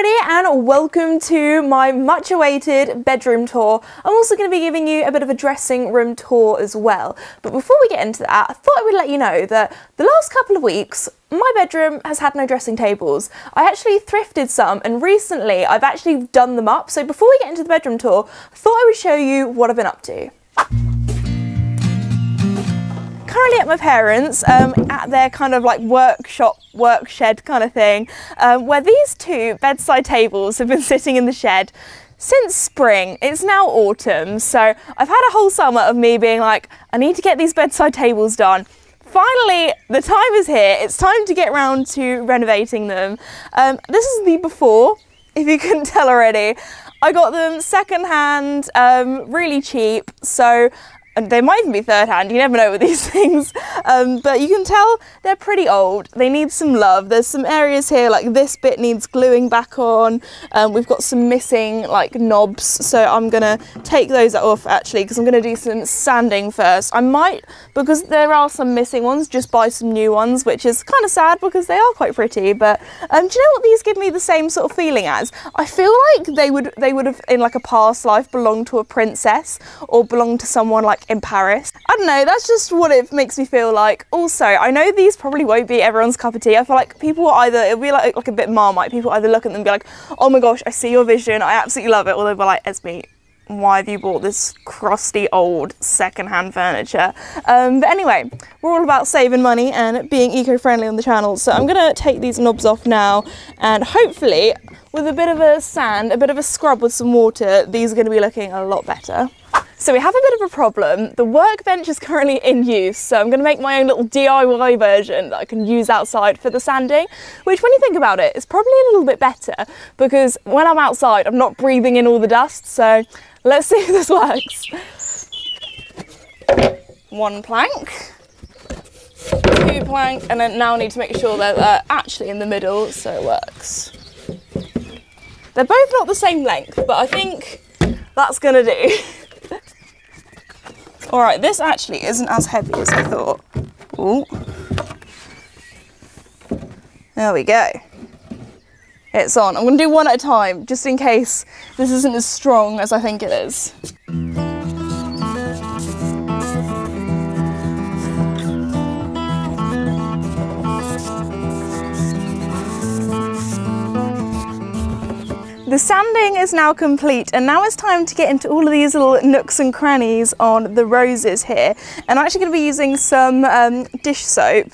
everybody and welcome to my much awaited bedroom tour. I'm also going to be giving you a bit of a dressing room tour as well. But before we get into that, I thought I would let you know that the last couple of weeks my bedroom has had no dressing tables. I actually thrifted some and recently I've actually done them up. So before we get into the bedroom tour, I thought I would show you what I've been up to currently at my parents' um, at their kind of like workshop, work shed kind of thing, um, where these two bedside tables have been sitting in the shed since spring. It's now autumn, so I've had a whole summer of me being like, I need to get these bedside tables done. Finally, the time is here. It's time to get round to renovating them. Um, this is the before, if you couldn't tell already. I got them secondhand, um, really cheap. So and they might even be third hand, you never know with these things. Um, but you can tell they're pretty old. They need some love. There's some areas here, like this bit needs gluing back on. Um, we've got some missing like knobs. So I'm gonna take those off actually, because I'm gonna do some sanding first. I might, because there are some missing ones, just buy some new ones, which is kind of sad because they are quite pretty. But um, do you know what these give me the same sort of feeling as? I feel like they would, they would have in like a past life belonged to a princess or belonged to someone like in Paris. I don't know, that's just what it makes me feel like. Also, I know these probably won't be everyone's cup of tea. I feel like people will either, it'll be like, like a bit marmite, people either look at them and be like, oh my gosh, I see your vision, I absolutely love it, or they'll be like, Esme, why have you bought this crusty old secondhand furniture? Um, but anyway, we're all about saving money and being eco-friendly on the channel. So I'm gonna take these knobs off now and hopefully with a bit of a sand, a bit of a scrub with some water, these are gonna be looking a lot better. So we have a bit of a problem. The workbench is currently in use, so I'm gonna make my own little DIY version that I can use outside for the sanding, which when you think about it, is probably a little bit better because when I'm outside, I'm not breathing in all the dust. So let's see if this works. One plank, two plank, and then now I need to make sure that they're actually in the middle so it works. They're both not the same length, but I think that's gonna do. All right, this actually isn't as heavy as I thought. Ooh. There we go. It's on. I'm gonna do one at a time, just in case this isn't as strong as I think it is. The sanding is now complete and now it's time to get into all of these little nooks and crannies on the roses here. And I'm actually going to be using some um, dish soap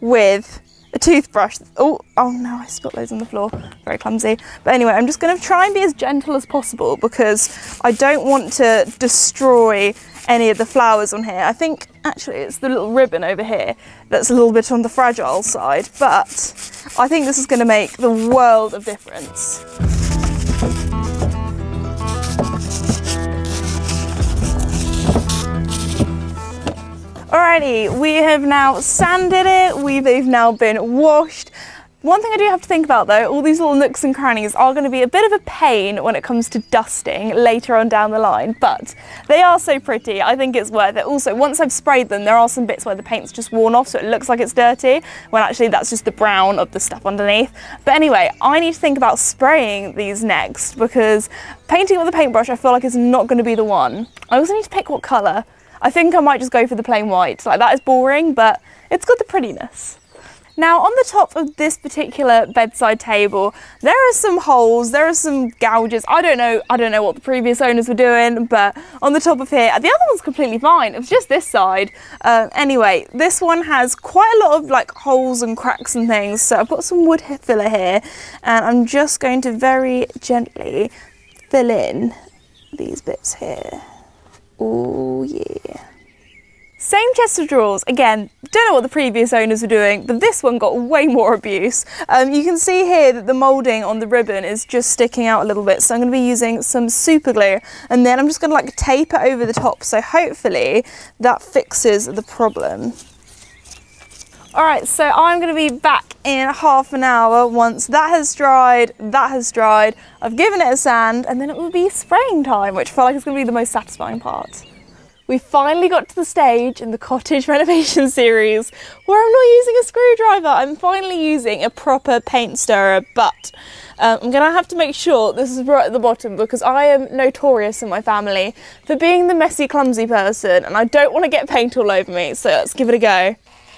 with a toothbrush. Oh, oh no, I spilled those on the floor. Very clumsy. But anyway, I'm just going to try and be as gentle as possible because I don't want to destroy any of the flowers on here. I think actually it's the little ribbon over here that's a little bit on the fragile side, but I think this is going to make the world of difference. Alrighty, we have now sanded it, we've, they've now been washed. One thing I do have to think about though, all these little nooks and crannies are going to be a bit of a pain when it comes to dusting later on down the line, but they are so pretty, I think it's worth it. Also, once I've sprayed them, there are some bits where the paint's just worn off so it looks like it's dirty, when actually that's just the brown of the stuff underneath. But anyway, I need to think about spraying these next because painting with a paintbrush I feel like is not going to be the one. I also need to pick what colour. I think I might just go for the plain white. Like that is boring, but it's got the prettiness. Now on the top of this particular bedside table, there are some holes, there are some gouges. I don't know, I don't know what the previous owners were doing, but on the top of here, the other one's completely fine. It was just this side. Uh, anyway, this one has quite a lot of like holes and cracks and things. So I've got some wood filler here and I'm just going to very gently fill in these bits here. Oh yeah. Same chest of drawers, again, don't know what the previous owners were doing, but this one got way more abuse. Um, you can see here that the moulding on the ribbon is just sticking out a little bit, so I'm going to be using some super glue, and then I'm just going to like tape it over the top, so hopefully that fixes the problem. Alright, so I'm going to be back in half an hour once that has dried, that has dried, I've given it a sand, and then it will be spraying time, which I feel like is going to be the most satisfying part. we finally got to the stage in the cottage renovation series where I'm not using a screwdriver, I'm finally using a proper paint stirrer, but um, I'm gonna have to make sure this is right at the bottom because I am notorious in my family for being the messy, clumsy person and I don't want to get paint all over me, so let's give it a go.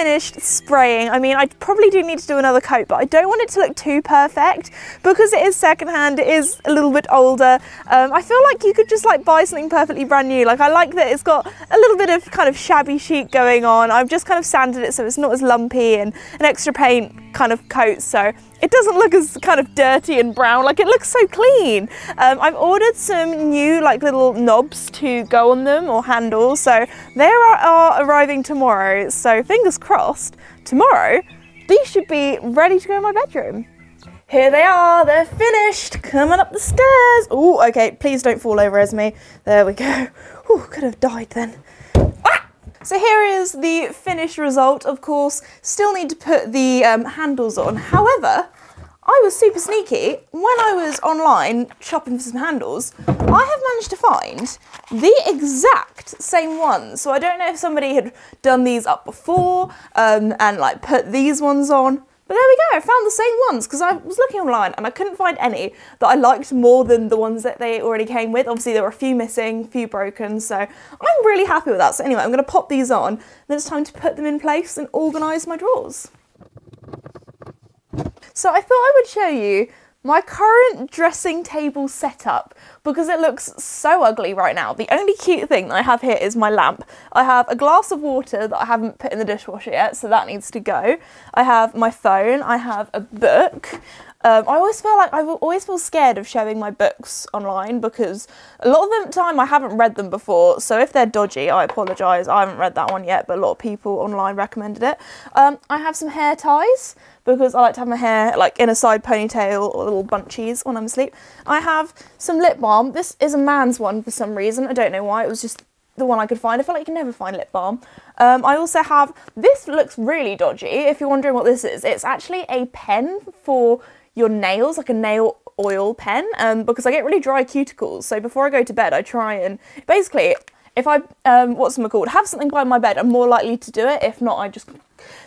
finished spraying. I mean, I probably do need to do another coat, but I don't want it to look too perfect because it is secondhand, it is a little bit older. Um, I feel like you could just like buy something perfectly brand new. Like I like that it's got a little bit of kind of shabby chic going on. I've just kind of sanded it so it's not as lumpy and an extra paint kind of coat. So it doesn't look as kind of dirty and brown, like it looks so clean. Um, I've ordered some new like little knobs to go on them or handles, so they are, are arriving tomorrow. So fingers crossed, tomorrow these should be ready to go in my bedroom. Here they are, they're finished, coming up the stairs. Oh, okay, please don't fall over, Esme. There we go. Oh, could have died then. So here is the finished result, of course. Still need to put the um, handles on. However, I was super sneaky. When I was online shopping for some handles, I have managed to find the exact same ones. So I don't know if somebody had done these up before um, and like put these ones on. But there we go, I found the same ones because I was looking online and I couldn't find any that I liked more than the ones that they already came with. Obviously there were a few missing, a few broken, so I'm really happy with that. So anyway, I'm gonna pop these on, then it's time to put them in place and organise my drawers. So I thought I would show you my current dressing table setup because it looks so ugly right now. The only cute thing that I have here is my lamp. I have a glass of water that I haven't put in the dishwasher yet, so that needs to go. I have my phone, I have a book. Um, I always feel like I always feel scared of showing my books online because a lot of the time I haven't read them before. So if they're dodgy, I apologise. I haven't read that one yet, but a lot of people online recommended it. Um, I have some hair ties because I like to have my hair like in a side ponytail or little bunchies when I'm asleep. I have some lip balm. This is a man's one for some reason. I don't know why. It was just the one I could find. I feel like you can never find lip balm. Um, I also have, this looks really dodgy. If you're wondering what this is, it's actually a pen for your nails, like a nail oil pen, um, because I get really dry cuticles. So before I go to bed, I try and basically, if I, um, what's it called, have something by my bed, I'm more likely to do it. If not, I just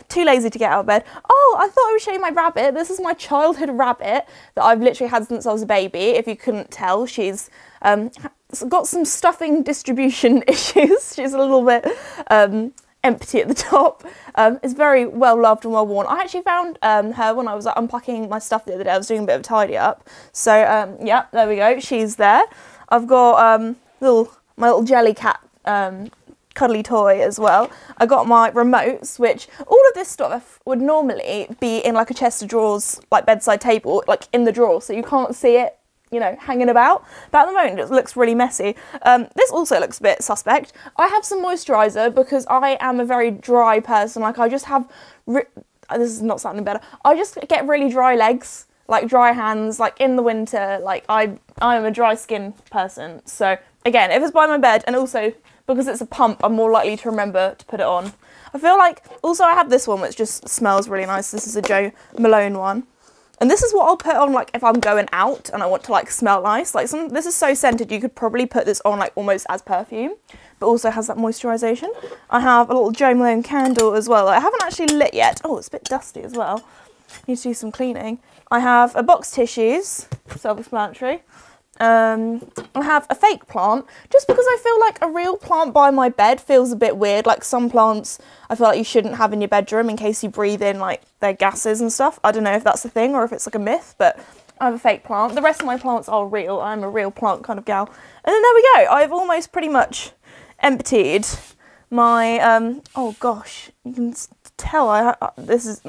too lazy to get out of bed. Oh, I thought I would show you my rabbit. This is my childhood rabbit that I've literally had since I was a baby. If you couldn't tell, she's um, got some stuffing distribution issues. she's a little bit um, empty at the top. Um, it's very well loved and well worn. I actually found um, her when I was like, unpacking my stuff the other day. I was doing a bit of tidy up. So um, yeah, there we go. She's there. I've got um, little my little Jellycat um, cuddly toy as well. I got my remotes, which all of this stuff would normally be in like a chest of drawers, like bedside table, like in the drawer, so you can't see it, you know, hanging about. But at the moment, it looks really messy. Um, this also looks a bit suspect. I have some moisturiser because I am a very dry person. Like I just have, this is not sounding better. I just get really dry legs like dry hands like in the winter like i i'm a dry skin person so again if it's by my bed and also because it's a pump, I'm more likely to remember to put it on. I feel like, also I have this one which just smells really nice. This is a Jo Malone one. And this is what I'll put on like if I'm going out and I want to like smell nice. Like some, this is so scented, you could probably put this on like almost as perfume, but also has that moisturisation. I have a little Jo Malone candle as well. I haven't actually lit yet. Oh, it's a bit dusty as well. Need to do some cleaning. I have a box tissues, self-explanatory. Um, I have a fake plant just because I feel like a real plant by my bed feels a bit weird. Like some plants I feel like you shouldn't have in your bedroom in case you breathe in like their gases and stuff. I don't know if that's a thing or if it's like a myth, but I have a fake plant. The rest of my plants are real. I'm a real plant kind of gal. And then there we go. I've almost pretty much emptied my, um, oh gosh, you can tell I, I this is,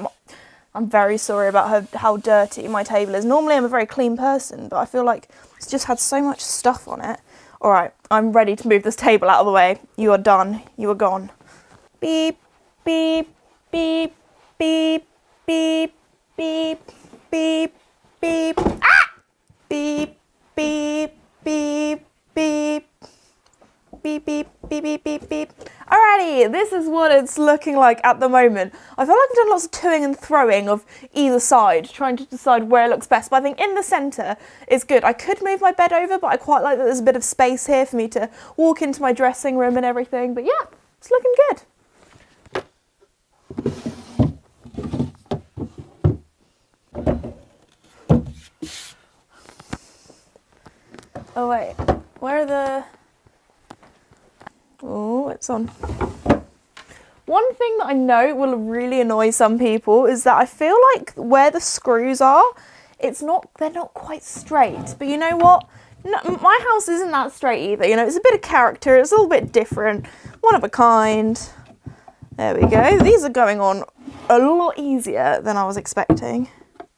I'm very sorry about how, how dirty my table is. Normally I'm a very clean person, but I feel like it's just had so much stuff on it. All right, I'm ready to move this table out of the way. You are done. You are gone. Beep, beep, beep, beep, beep, beep, beep, beep. Ah! Beep, beep, beep, beep. Beep, beep, beep, beep, beep, beep. Alrighty, this is what it's looking like at the moment. I feel like I've done lots of toing and throwing of either side, trying to decide where it looks best, but I think in the centre is good. I could move my bed over, but I quite like that there's a bit of space here for me to walk into my dressing room and everything. But yeah, it's looking good. Oh wait, where are the... Oh, it's on. One thing that I know will really annoy some people is that I feel like where the screws are, it's not, they're not quite straight. But you know what? No, my house isn't that straight either. You know, it's a bit of character, it's a little bit different, one of a kind. There we go. These are going on a lot easier than I was expecting.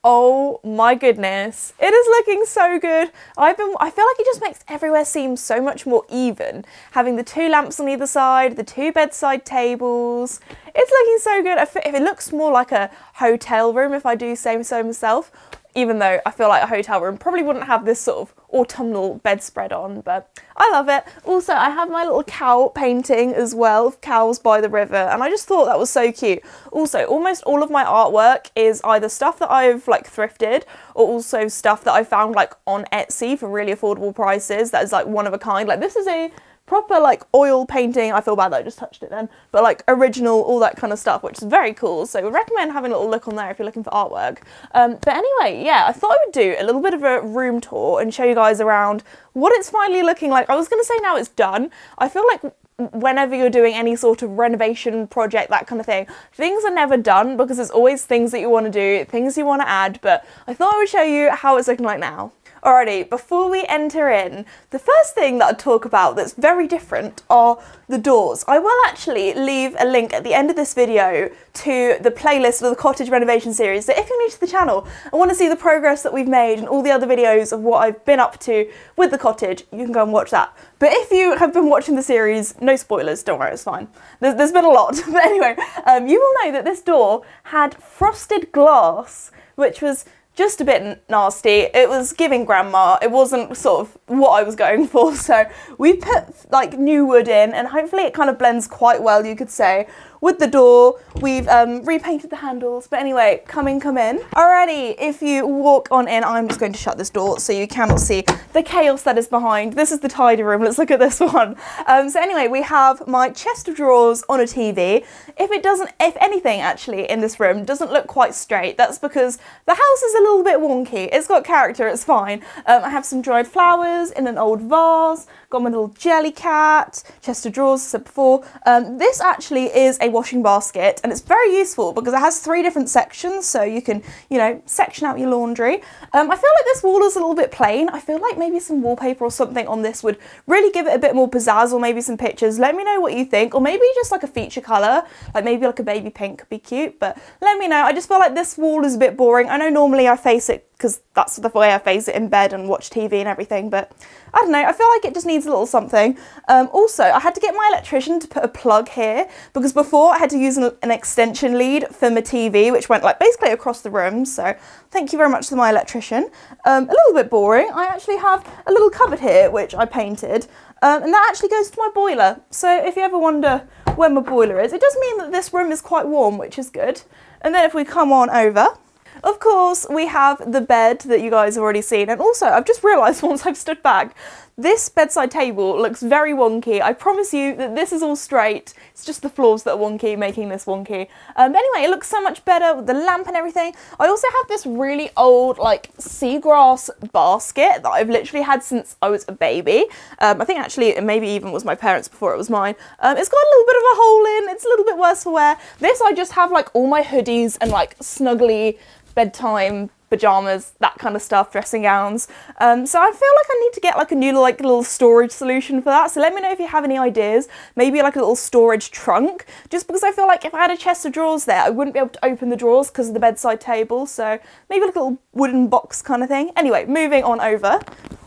Oh my goodness. It is looking so good. I've been I feel like it just makes everywhere seem so much more even. Having the two lamps on either side, the two bedside tables. It's looking so good. If it looks more like a hotel room if I do say so myself, even though I feel like a hotel room probably wouldn't have this sort of autumnal bedspread on, but I love it. Also, I have my little cow painting as well, of cows by the river, and I just thought that was so cute. Also, almost all of my artwork is either stuff that I've like thrifted or also stuff that I found like on Etsy for really affordable prices that is like one of a kind. Like this is a proper like oil painting. I feel bad that I just touched it then, but like original, all that kind of stuff, which is very cool. So I would recommend having a little look on there if you're looking for artwork. Um, but anyway, yeah, I thought I would do a little bit of a room tour and show you guys around what it's finally looking like. I was going to say now it's done. I feel like whenever you're doing any sort of renovation project, that kind of thing, things are never done because there's always things that you want to do, things you want to add, but I thought I would show you how it's looking like now. Alrighty, before we enter in, the first thing that I'd talk about that's very different are the doors. I will actually leave a link at the end of this video to the playlist of the cottage renovation series. So if you're new to the channel and want to see the progress that we've made and all the other videos of what I've been up to with the cottage, you can go and watch that. But if you have been watching the series, no spoilers, don't worry, it's fine. there's, there's been a lot. but anyway, um, you will know that this door had frosted glass, which was just a bit nasty. It was giving grandma. It wasn't sort of what I was going for. So we put like new wood in and hopefully it kind of blends quite well, you could say with the door. We've um, repainted the handles, but anyway, come in, come in. Alrighty, if you walk on in, I'm just going to shut this door so you cannot see the chaos that is behind. This is the tidy room, let's look at this one. Um, so anyway, we have my chest of drawers on a TV. If it doesn't, if anything actually in this room doesn't look quite straight, that's because the house is a little bit wonky. It's got character, it's fine. Um, I have some dried flowers in an old vase, got my little jelly cat, chest of drawers, said before. Um, this actually is a washing basket and it's very useful because it has three different sections so you can, you know, section out your laundry. Um, I feel like this wall is a little bit plain. I feel like maybe some wallpaper or something on this would really give it a bit more pizzazz or maybe some pictures. Let me know what you think or maybe just like a feature colour, like maybe like a baby pink could be cute, but let me know. I just feel like this wall is a bit boring. I know normally I face it because that's the way I face it in bed and watch TV and everything. But I don't know, I feel like it just needs a little something. Um, also, I had to get my electrician to put a plug here because before I had to use an, an, extension lead for my TV, which went like basically across the room. So thank you very much to my electrician. Um, a little bit boring. I actually have a little cupboard here, which I painted. Um, and that actually goes to my boiler. So if you ever wonder where my boiler is, it does mean that this room is quite warm, which is good. And then if we come on over, of course, we have the bed that you guys have already seen. And also, I've just realised once I've stood back, this bedside table looks very wonky. I promise you that this is all straight. It's just the floors that are wonky, making this wonky. Um, anyway, it looks so much better with the lamp and everything. I also have this really old, like, seagrass basket that I've literally had since I was a baby. Um, I think actually it maybe even was my parents before it was mine. Um, it's got a little bit of a hole in. It's a little bit worse for wear. This I just have, like, all my hoodies and, like, snuggly bedtime pajamas, that kind of stuff, dressing gowns. Um, so I feel like I need to get like a new like little storage solution for that. So let me know if you have any ideas. Maybe like a little storage trunk, just because I feel like if I had a chest of drawers there, I wouldn't be able to open the drawers because of the bedside table. So maybe like a little wooden box kind of thing. Anyway, moving on over.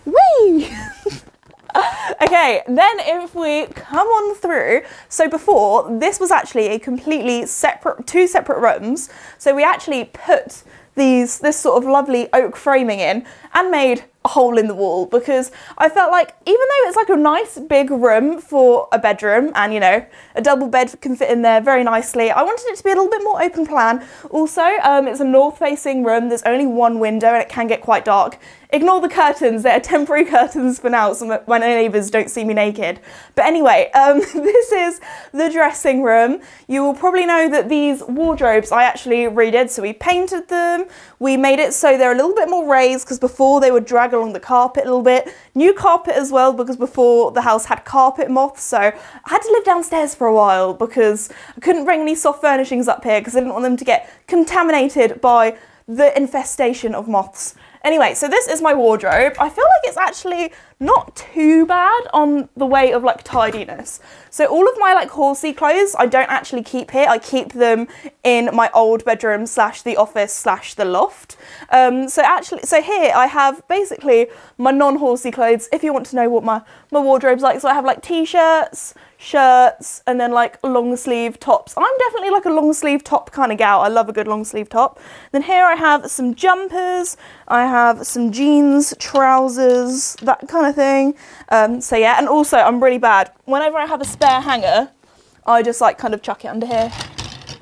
Whee! okay, then if we come on through, so before this was actually a completely separate, two separate rooms. So we actually put these, this sort of lovely oak framing in and made hole in the wall because I felt like even though it's like a nice big room for a bedroom and you know a double bed can fit in there very nicely I wanted it to be a little bit more open plan. Also um, it's a north facing room. There's only one window and it can get quite dark. Ignore the curtains, they're temporary curtains for now so my neighbours don't see me naked. But anyway, um, this is the dressing room. You will probably know that these wardrobes I actually redid, so we painted them, we made it so they're a little bit more raised because before they would drag along the carpet a little bit. New carpet as well because before the house had carpet moths, so I had to live downstairs for a while because I couldn't bring any soft furnishings up here because I didn't want them to get contaminated by the infestation of moths. Anyway, so this is my wardrobe. I feel like it's actually not too bad on the way of like tidiness. So all of my like horsey clothes I don't actually keep here. I keep them in my old bedroom slash the office slash the loft. Um, so actually, so here I have basically my non-horsey clothes if you want to know what my, my wardrobe's like. So I have like t-shirts, shirts and then like long sleeve tops. I'm definitely like a long sleeve top kind of gal. I love a good long sleeve top. Then here I have some jumpers, I have some jeans, trousers, that kind of thing. Um, so yeah, and also I'm really bad. Whenever I have a spare hanger, I just like kind of chuck it under here.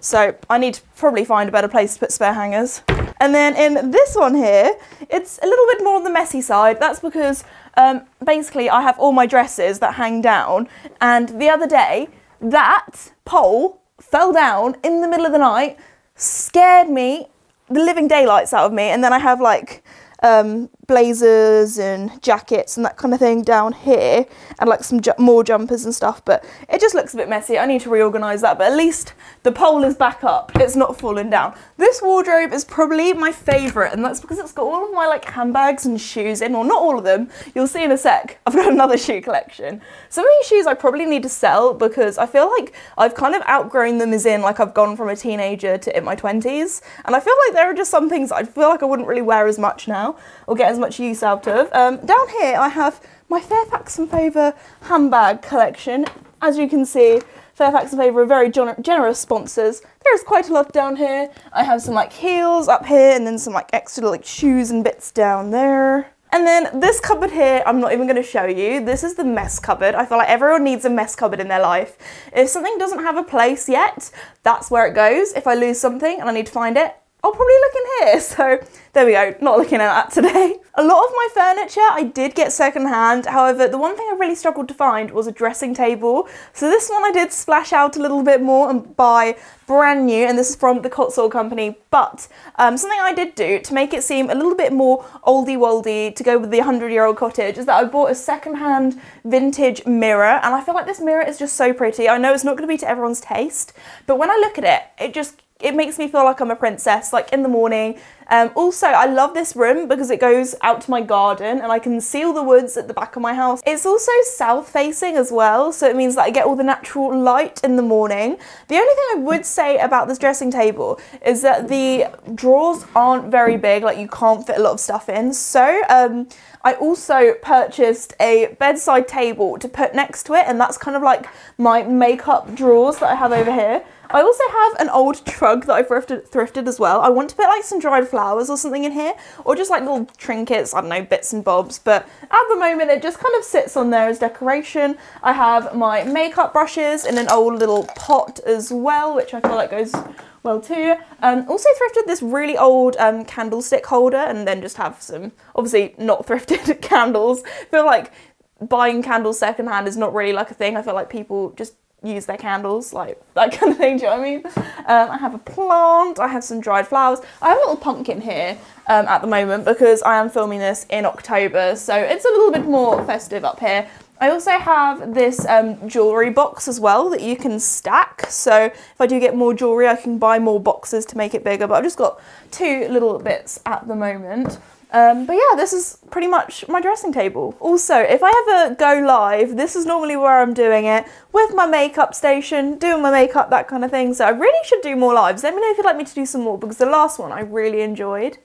So I need to probably find a better place to put spare hangers. And then in this one here, it's a little bit more on the messy side. That's because um, basically I have all my dresses that hang down and the other day that pole fell down in the middle of the night, scared me, the living daylights out of me and then I have like um, blazers and jackets and that kind of thing down here and like some ju more jumpers and stuff but it just looks a bit messy. I need to reorganize that but at least the pole is back up. It's not falling down. This wardrobe is probably my favorite and that's because it's got all of my like handbags and shoes in or not all of them. You'll see in a sec. I've got another shoe collection. Some of these shoes I probably need to sell because I feel like I've kind of outgrown them as in like I've gone from a teenager to in my 20s and I feel like there are just some things I feel like I wouldn't really wear as much now or get as as much use out of. Um, down here I have my Fairfax and Favor handbag collection. As you can see, Fairfax and Favor are very generous sponsors. There's quite a lot down here. I have some like heels up here and then some like extra like shoes and bits down there. And then this cupboard here, I'm not even going to show you. This is the mess cupboard. I feel like everyone needs a mess cupboard in their life. If something doesn't have a place yet, that's where it goes. If I lose something and I need to find it, I'll probably look in here. So there we go, not looking at that today. A lot of my furniture I did get secondhand. However, the one thing I really struggled to find was a dressing table. So this one I did splash out a little bit more and buy brand new, and this is from the Cotswold Company. But um, something I did do to make it seem a little bit more oldie-woldy to go with the 100-year-old cottage is that I bought a secondhand vintage mirror, and I feel like this mirror is just so pretty. I know it's not going to be to everyone's taste, but when I look at it, it just it makes me feel like I'm a princess, like in the morning. Um, also, I love this room because it goes out to my garden and I can see all the woods at the back of my house. It's also south facing as well, so it means that I get all the natural light in the morning. The only thing I would say about this dressing table is that the drawers aren't very big, like you can't fit a lot of stuff in. So um, I also purchased a bedside table to put next to it and that's kind of like my makeup drawers that I have over here. I also have an old trug that I thrifted, thrifted as well. I want to put like some dried flowers or something in here, or just like little trinkets, I don't know, bits and bobs, but at the moment it just kind of sits on there as decoration. I have my makeup brushes in an old little pot as well, which I feel like goes well too. Um, also thrifted this really old um, candlestick holder and then just have some, obviously not thrifted candles. I feel like buying candles secondhand is not really like a thing. I feel like people just use their candles, like that kind of thing, do you know what I mean? Um, I have a plant, I have some dried flowers. I have a little pumpkin here um, at the moment because I am filming this in October, so it's a little bit more festive up here. I also have this um, jewellery box as well that you can stack. So if I do get more jewellery, I can buy more boxes to make it bigger. But I've just got two little bits at the moment. Um, but yeah, this is pretty much my dressing table. Also, if I ever go live, this is normally where I'm doing it, with my makeup station, doing my makeup, that kind of thing. So I really should do more lives. Let me know if you'd like me to do some more, because the last one I really enjoyed.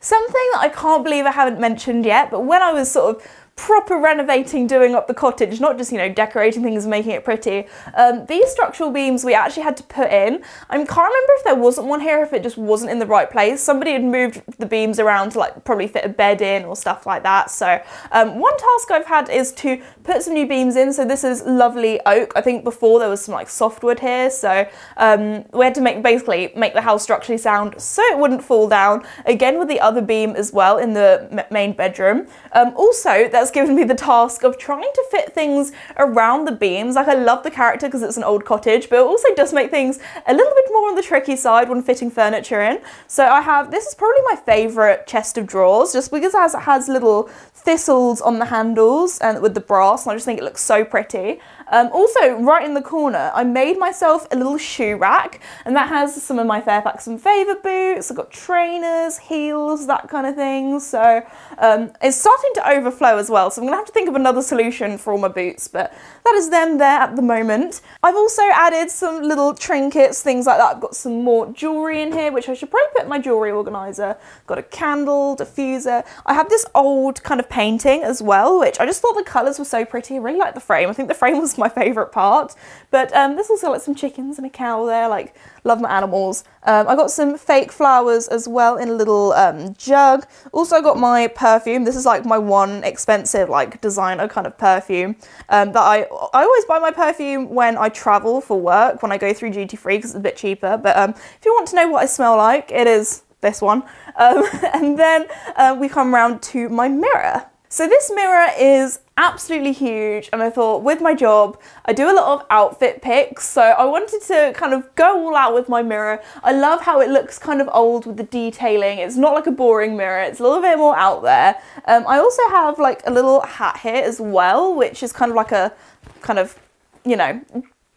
Something that I can't believe I haven't mentioned yet, but when I was sort of proper renovating, doing up the cottage, not just, you know, decorating things and making it pretty. Um, these structural beams we actually had to put in. I can't remember if there wasn't one here, if it just wasn't in the right place. Somebody had moved the beams around to like probably fit a bed in or stuff like that. So um, one task I've had is to put some new beams in. So this is lovely oak. I think before there was some like softwood here. So um, we had to make basically make the house structurally sound so it wouldn't fall down. Again with the other beam as well in the main bedroom. Um, also, that's given me the task of trying to fit things around the beams. Like I love the character because it's an old cottage, but it also does make things a little bit more on the tricky side when fitting furniture in. So I have, this is probably my favourite chest of drawers, just because it has, it has little thistles on the handles and with the brass, and I just think it looks so pretty. Um, also, right in the corner, I made myself a little shoe rack, and that has some of my Fairfax and Favor boots. I've got trainers, heels, that kind of thing. So um, it's starting to overflow as well. So I'm gonna have to think of another solution for all my boots, but that is them there at the moment. I've also added some little trinkets, things like that. I've got some more jewellery in here, which I should probably put in my jewellery organiser. Got a candle, diffuser. I have this old kind of painting as well, which I just thought the colours were so pretty. I really like the frame. I think the frame was my favourite part. But um, there's also like some chickens and a cow there, like love my animals. Um, I got some fake flowers as well in a little um, jug. Also got my perfume. This is like my one expensive like designer kind of perfume um, that I, I always buy my perfume when I travel for work, when I go through duty free because it's a bit cheaper. But um, if you want to know what I smell like, it is this one. Um, and then uh, we come round to my mirror. So this mirror is absolutely huge and I thought with my job I do a lot of outfit picks so I wanted to kind of go all out with my mirror. I love how it looks kind of old with the detailing. It's not like a boring mirror, it's a little bit more out there. Um, I also have like a little hat here as well which is kind of like a kind of you know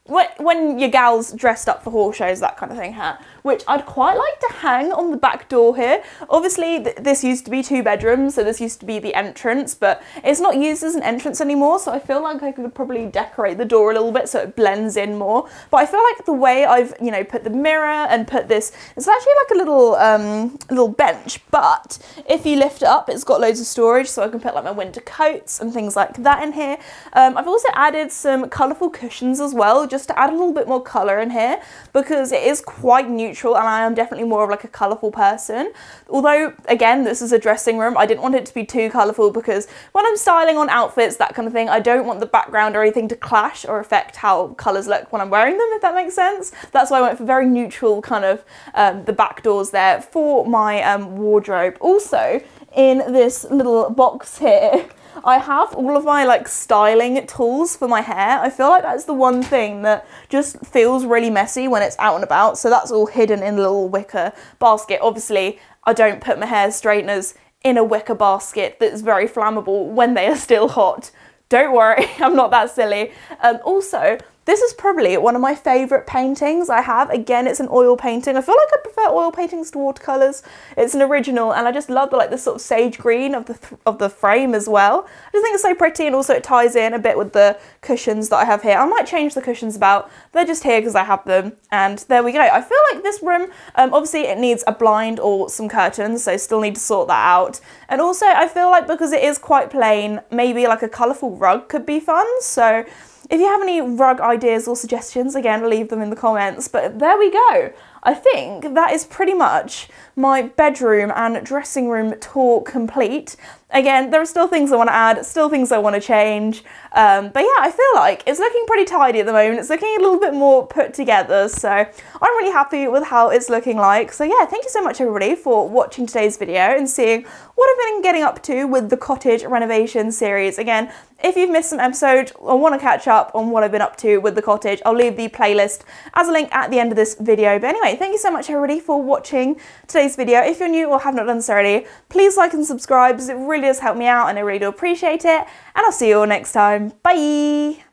when your gal's dressed up for horse shows, that kind of thing hat, which I'd quite like to hang on the back door here. Obviously, th this used to be two bedrooms, so this used to be the entrance, but it's not used as an entrance anymore, so I feel like I could probably decorate the door a little bit so it blends in more. But I feel like the way I've, you know, put the mirror and put this, it's actually like a little, um, little bench, but if you lift it up, it's got loads of storage, so I can put like my winter coats and things like that in here. Um, I've also added some colourful cushions as well, just to add a little bit more colour in here because it is quite neutral and I am definitely more of like a colourful person. Although, again, this is a dressing room, I didn't want it to be too colourful because when I'm styling on outfits, that kind of thing, I don't want the background or anything to clash or affect how colours look when I'm wearing them, if that makes sense. That's why I went for very neutral kind of um, the back doors there for my um, wardrobe. Also, in this little box here, I have all of my like styling tools for my hair. I feel like that's the one thing that just feels really messy when it's out and about. So that's all hidden in a little wicker basket. Obviously, I don't put my hair straighteners in a wicker basket that's very flammable when they are still hot. Don't worry, I'm not that silly. Um, also, this is probably one of my favourite paintings I have. Again, it's an oil painting. I feel like I prefer oil paintings to watercolours. It's an original and I just love the like the sort of sage green of the th of the frame as well. I just think it's so pretty and also it ties in a bit with the cushions that I have here. I might change the cushions about. They're just here because I have them and there we go. I feel like this room, um, obviously it needs a blind or some curtains, so still need to sort that out. And also I feel like because it is quite plain, maybe like a colourful rug could be fun. So if you have any rug ideas or suggestions, again, leave them in the comments. But there we go. I think that is pretty much my bedroom and dressing room tour complete. Again, there are still things I want to add, still things I want to change. Um, but yeah, I feel like it's looking pretty tidy at the moment. It's looking a little bit more put together. So I'm really happy with how it's looking like. So yeah, thank you so much everybody for watching today's video and seeing what I've been getting up to with the cottage renovation series. Again, if you've missed some episodes or want to catch up on what I've been up to with the cottage, I'll leave the playlist as a link at the end of this video. But anyway, thank you so much everybody for watching today's video. If you're new or have not done so already, please like and subscribe because it really does help me out and I really do appreciate it. And I'll see you all next time. Bye!